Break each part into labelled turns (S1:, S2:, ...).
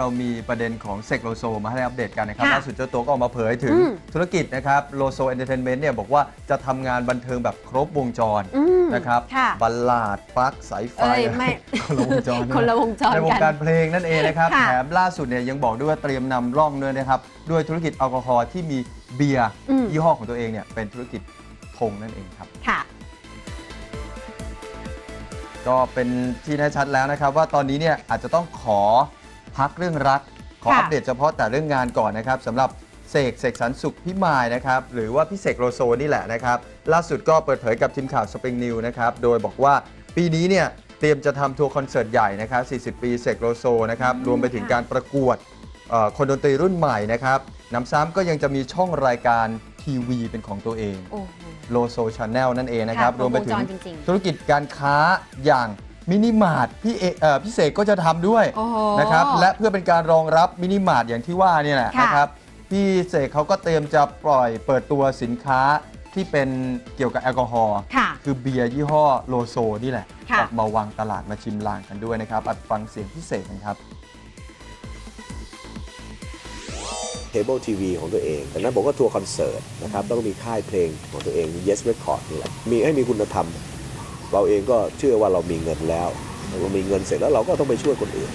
S1: เรามีประเด็นของเสกโลโซมาให้อัปเดตกันนะครับ
S2: ค่ะ
S1: ล่าสุดเจ้าตัวก็ออกมาเผยถึง
S2: อืม
S1: ธุรกิจนะครับโลโซ Entertainment เนี่ยบอกว่าจะทำงานบันเทิงแบบครบวงจร
S2: อืม
S1: นะครับ
S2: ค่ะ
S1: บัลลาสต์ปลั๊กสายไฟ
S2: เอ้ยไม่
S1: คนละวงจร
S2: คนละวงจร
S1: ในวง
S2: กัน
S1: การเพลงนั่นเองนะครับ
S2: ค่ะ
S1: แถมล่าสุดเนี่ยยังบอกด้วยว่าเตรียมนำร่องด้วยนะครับด้วยธุรกิจแอลกอฮอล์ที่มีเบียร์
S2: อืม
S1: ยี่ห้อของตัวเองเนี่ยเป็นธุรกิจธงนั่นเองครับ
S2: ค่ะ
S1: ก็เป็นที่แน่ชัดแล้วนะครับว่าตอนนี้เนี่ยอาจจะต้องขอ พักเรื่องรัก ขอ
S2: ค่ะ
S1: อัปเดตเฉพาะแต่เรื่องงานก่อนนะครับสำหรับเสกเสกสรรค์ศุขพิมายนะครับหรือว่าพี่เสกโลโซนี่แหละนะครับ ล่าสุดก็เปิดเผยกับทีมข่าวสปริงนิวส์นะครับโดยบอกว่าปีนี้เนี่ยเตรียมจะทำทัวร์คอนเสิร์ตใหญ่นะครับ 40 ปีเสกโลโซนะครับ
S2: อืม
S1: รวมไปถึง
S2: ค่ะ
S1: การประกวด เอ่อคนดนตรีรุ่นใหม่นะครับหนำซ้ำก็ยังจะมีช่องรายการทีวีเป็นของตัวเอง
S2: โอ้โห
S1: โลโซ Channel นั่นเองนะครับ
S2: ค่ะ
S1: รวมไปถึง
S2: ครบวงจรจริงๆ
S1: ธุรกิจการค้าอย่าง มินิมาร์ทพี่เอเอ่อพี่เสกก็จะทำด้วย
S2: โอ้โห
S1: นะครับและเพื่อเป็นการรองรับมินิมาร์ทอย่างที่ว่าเนี่ยแหละ
S2: ค่ะ
S1: นะครับพี่เสกเขาก็เตรียมจะปล่อยเปิดตัวสินค้าที่เป็นเกี่ยวกับแอลกอฮอล์
S2: ค่ะ
S1: คือเบียร์ยี่ห้อโลโซนี่แหละ
S2: ค่ะ
S1: ออกมาวางตลาดมาชิมลางกันด้วยนะครับอะฟังเสียงพี่เสกกันครับ
S3: เคเบิลทีวีของตัวเองจากนั้นผมก็ทัวร์คอนเสิร์ตนะครับ ต้องมีค่ายเพลงของตัวเองมี Yes Record นี่แหละ มีให้มีคุณธรรม เราเองก็เชื่อว่าเรามีเงินแล้วเรามีเงินเสร็จแล้วเราก็ต้องไปช่วยคนอื่น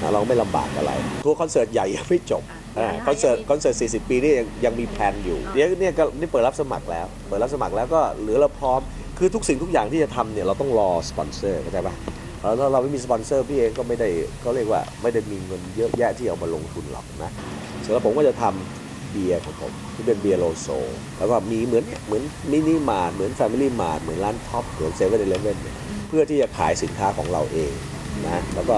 S3: นะเราไม่ลำบากอะไรทัวร์คอนเสิร์ตใหญ่ยังไม่จบอ่าคอนเสิร์ตคอนเสิร์ต 40 ปีนี่ยังยังมีแพลนอยู่เนี่ยเนี่ยก็นี่เปิดรับสมัครแล้ว เปิดรับสมัครแล้วก็เหลือเราพร้อม คือทุกสิ่งทุกอย่างที่จะทำเนี่ยเราต้องรอสปอนเซอร์เข้าใจปะแล้วถ้าเราไม่มีสปอนเซอร์พี่เองก็ไม่ได้เขาเรียกว่าไม่ได้มีเงินเยอะแยะที่เอามาลงทุนหรอกนะเสร็จแล้วผมก็จะทำ เบียร์ของผมที่เป็นเบียร์โลโซ แล้วก็มีเหมือนเหมือนมินิมาร์ทเหมือนแฟมิลี่มาร์ทเหมือนร้านท็อปเหมือนเซเว่นเอเลเว่นเพื่อที่จะขายสินค้าของเราเองนะแล้วก็